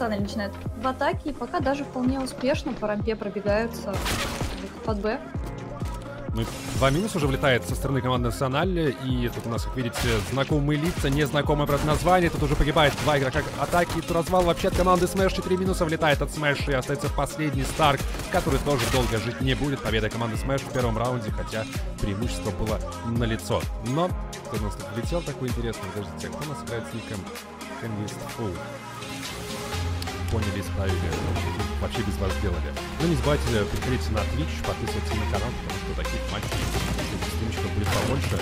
стороны начинают в атаке, и пока даже вполне успешно по рампе пробегаются под Б. Ну, два минуса уже влетает со стороны команды Националь. И тут у нас, как видите, знакомые лица, незнакомое, правда, название. Тут уже погибает два игрока атаки. Тут развал вообще от команды Smash. 4 минуса влетает от Smash. И остается последний Старк, который тоже долго жить не будет. Победа команды Smash в первом раунде, хотя преимущество было налицо. Но кто у нас тут влетел такой интересный? Подождите, кто у нас играет с ником Full? Поняли, исправили, вообще без вас сделали. Но не забывайте приходите на Twitch, подписывайтесь на канал, потому что таких матчей стримчиков будет побольше.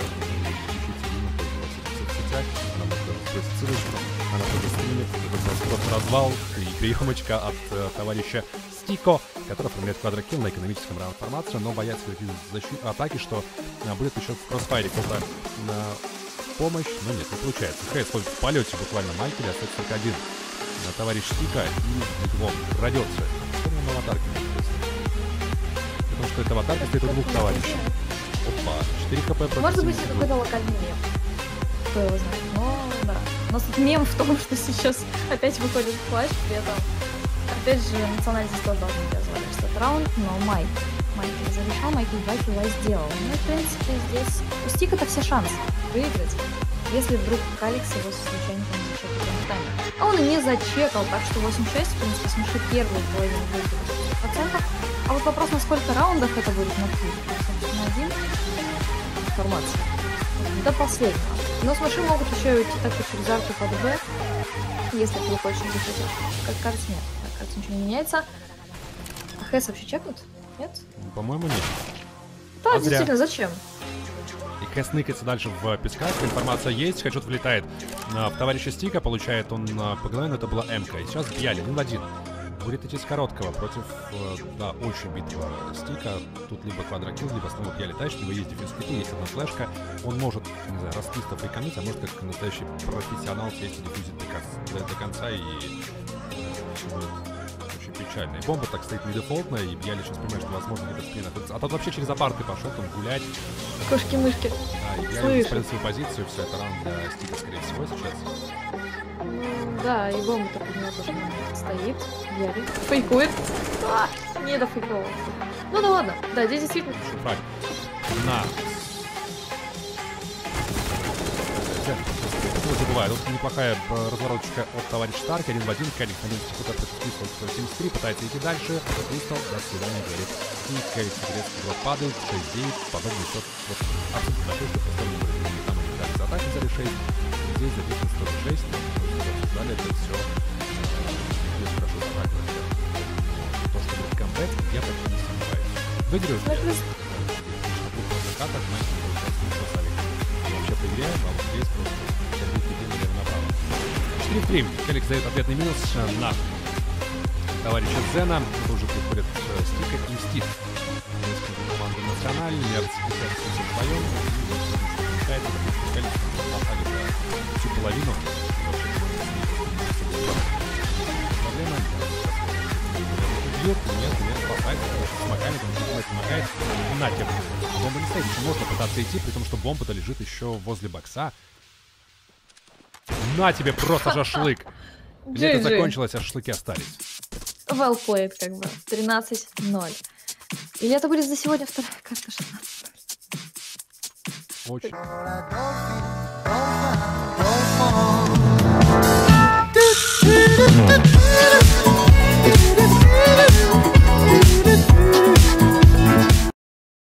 Ищите Диму в соцсетях, она может сбросить ссылочку, она тоже стримит, просто развал и приемочка от э, товарища Стико, который оформляет квадрокилл на экономическом раунд формации, но боятся таких защит, атаки, что а, будет еще в кроссфайре кто-то на помощь, но нет, не получается. Хэй сходит в полете буквально Майкеле, остается только один товарищ Стика и Беглом крадется. Что на аватарке Потому что это аватарка стоит у двух товарищей. Опа, 4 хп против Может быть, это какой-то локальный мем. Кто его знает. Но, да. У нас тут мем в том, что сейчас опять выходит плащ, при этом, опять же, национальный тоже должен делать что это раунд, но Майк. Майк не зарешал, Майк 2 килла сделал. Ну, в принципе, здесь у Стика-то все шансы выиграть, если вдруг Каликс его случайно не. А он и не зачекал, так что 8-6, в принципе, смеши первую половину 100%. А вот вопрос, на сколько раундах это будет на 3, собственно, один информация. До последнего. Но смеши могут еще и уйти так и через арку под Б, если ты очень захотел. Как кажется, нет. Как кажется, ничего не меняется. А Хэс вообще чекнут? Нет? По-моему, нет. Да, А зря. действительно, зачем? И Хэс ныкается дальше в песках. Информация есть. Хэдшот влетает в товарища Стика. Получает он а, по голове, но это была МК. И сейчас Бьяли, 1 в 1. Будет идти с короткого против, э, да, очень битого Стика. Тут либо квадрокилл, либо снова тащит. У него есть дефенс киты, есть одна флешка. Он может, не знаю, 300 прикомить, а может как настоящий профессионал сесть и дефузить до, кон- до- конца и э, будет И бомба так стоит не дефолтная, и Бьяли сейчас понимает, что возможно где-то спин. А тот вообще через апарты пошел там гулять. Кошки-мышки. Да, и я воспринял свою позицию, все это раунд для Стика, скорее всего, сейчас. Да, и бомба-то под него тоже стоит. Яри. Фейкует. А, не дофейковал. Ну да ладно. Да, здесь действительно Фраг. На. Забываю. Тут неплохая э, развороточка от товарища Старк. Один в один. Калик на минус секунда против Кристал 73. Пытается идти дальше. Кристал, до свидания, говорит. И Калик Сигаретский вот падает. 6-9. Подобный счет. Вот абсолютно такой, что будет. Там они дали за атаку взяли 6. Здесь записано 106. Далее это все здесь хорошо вообще. То, что будет камбэк, я почти не сомневаюсь. Выиграю. Закатах, значит, получается не поставить. Вообще по игре, а вот здесь просто 4-3. Феликс дает ответный минус э, на товарища Зена. Тут уже приходит э, Стика и. Несколько команды Националь, Мерц что Феликс за всю половину. Проблема бьет, нет, нет, смогает, он не помогает. На. Бомба не стоит, можно пытаться идти, при том, что бомба-то лежит еще возле бокса. На тебе просто шашлык. Где это закончилось, а шашлыки остались. Well как бы. 13-0. И это будет за сегодня вторая карта 16 Очень.